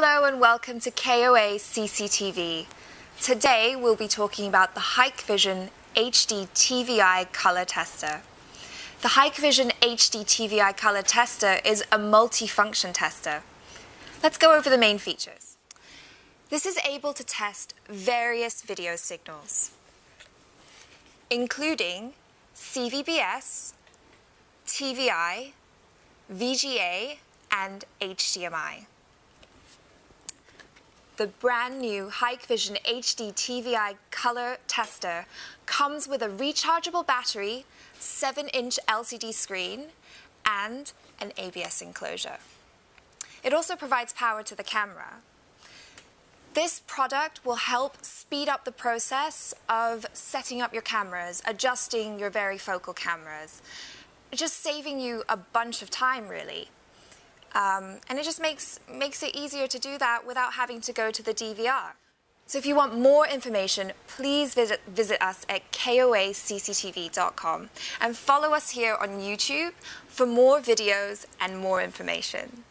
Hello and welcome to KOA CCTV. Today we'll be talking about the Hikvision HD TVI Color Tester. The Hikvision HD TVI Color Tester is a multi-function tester. Let's go over the main features. This is able to test various video signals, including CVBS, TVI, VGA, and HDMI the brand new Hikvision HD TVI color tester comes with a rechargeable battery, 7-inch LCD screen, and an ABS enclosure. It also provides power to the camera. This product will help speed up the process of setting up your cameras, adjusting your varifocal cameras, just saving you a bunch of time, really. Um, and it just makes, makes it easier to do that without having to go to the DVR. So if you want more information, please visit, visit us at koacctv.com and follow us here on YouTube for more videos and more information.